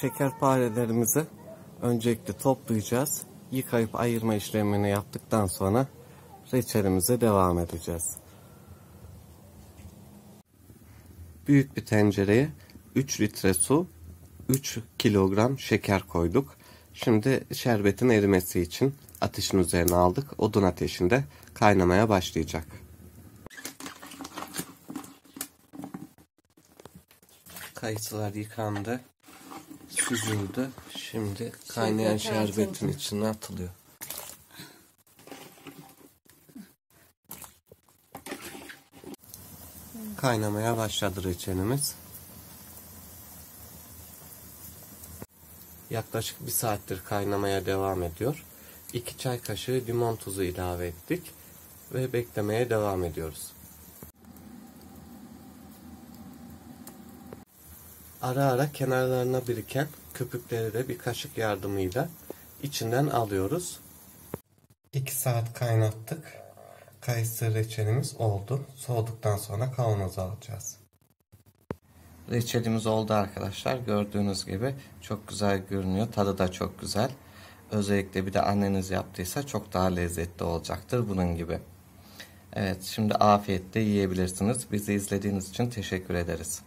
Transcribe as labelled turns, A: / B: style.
A: Şekerparelerimizi öncelikle toplayacağız. Yıkayıp ayırma işlemini yaptıktan sonra reçelimize devam edeceğiz. Büyük bir tencereye 3 litre su, 3 kilogram şeker koyduk. Şimdi şerbetin erimesi için ateşin üzerine aldık. Odun ateşinde kaynamaya başlayacak. Kayısılar yıkandı, süzüldü. Şimdi kaynayan şerbetin içine atılıyor. Kaynamaya başladı reçelimiz. Yaklaşık bir saattir kaynamaya devam ediyor. 2 çay kaşığı limon tuzu ilave ettik ve beklemeye devam ediyoruz. Ara ara kenarlarına biriken köpükleri de bir kaşık yardımıyla içinden alıyoruz. 2 saat kaynattık. Kayısı reçelimiz oldu. Soğuduktan sonra kavanoza alacağız. Reçelimiz oldu arkadaşlar. Gördüğünüz gibi çok güzel görünüyor. Tadı da çok güzel. Özellikle bir de anneniz yaptıysa çok daha lezzetli olacaktır bunun gibi. Evet şimdi afiyetle yiyebilirsiniz. Bizi izlediğiniz için teşekkür ederiz.